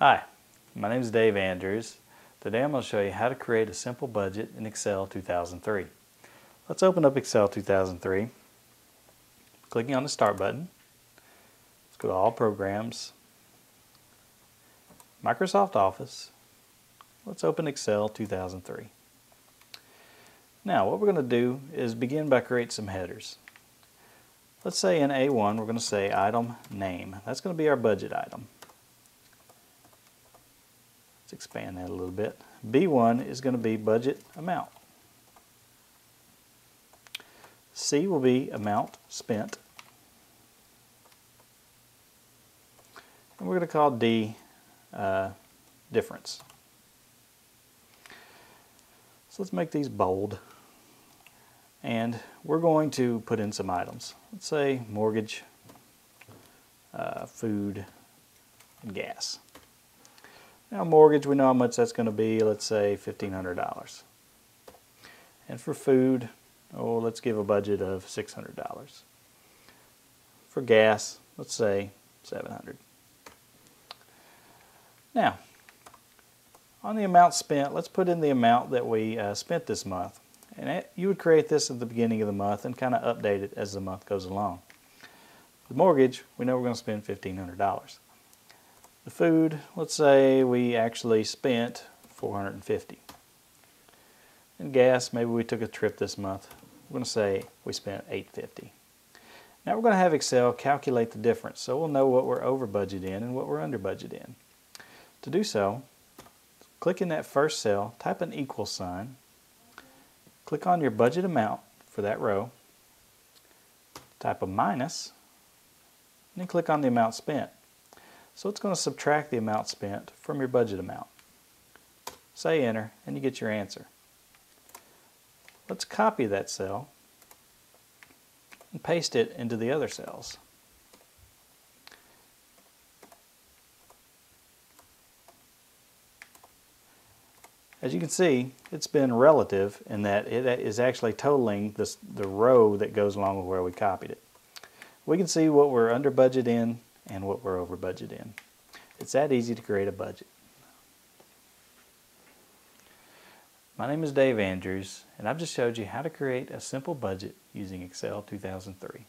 Hi, my name is Dave Andrews. Today I'm going to show you how to create a simple budget in Excel 2003. Let's open up Excel 2003. Clicking on the Start button. Let's go to All Programs, Microsoft Office. Let's open Excel 2003. Now what we're going to do is begin by creating some headers. Let's say in A1 we're going to say Item Name. That's going to be our budget item. Let's expand that a little bit. B1 is going to be budget amount. C will be amount spent. And we're going to call D uh, difference. So let's make these bold. And we're going to put in some items. Let's say mortgage, uh, food, and gas. Now mortgage, we know how much that's going to be, let's say $1,500. And for food, oh, let's give a budget of $600. For gas, let's say $700. Now, on the amount spent, let's put in the amount that we uh, spent this month. And it, you would create this at the beginning of the month and kind of update it as the month goes along. The mortgage, we know we're going to spend $1,500. The food, let's say we actually spent 450. And gas, maybe we took a trip this month. We're going to say we spent 850. Now we're going to have Excel calculate the difference so we'll know what we're over budget in and what we're under budget in. To do so, click in that first cell, type an equal sign, click on your budget amount for that row, type a minus, and then click on the amount spent. So it's going to subtract the amount spent from your budget amount. Say enter and you get your answer. Let's copy that cell and paste it into the other cells. As you can see, it's been relative in that it is actually totaling this, the row that goes along with where we copied it. We can see what we're under budget in and what we're over budget in. It's that easy to create a budget. My name is Dave Andrews and I've just showed you how to create a simple budget using Excel 2003.